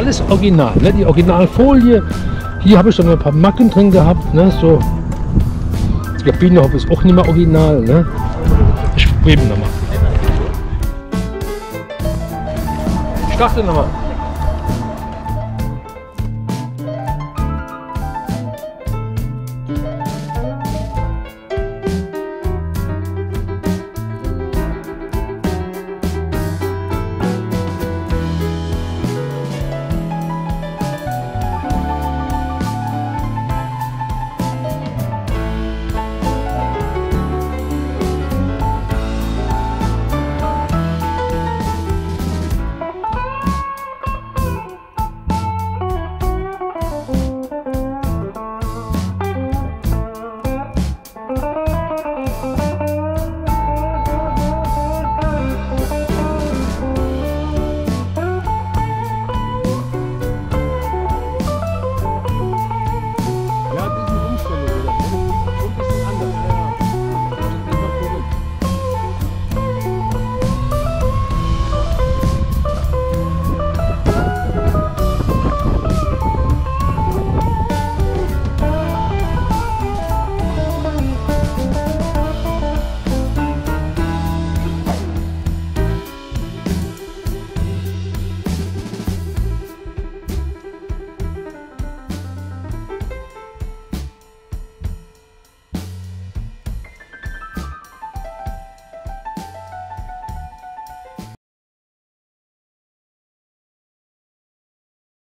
alles original. Ne? Die Originalfolie. Hier habe ich schon ein paar Macken drin gehabt. Ne? So. Der Bienenhof ist auch nicht mehr original. Ne? Ich probiere nochmal. Ich dachte nochmal.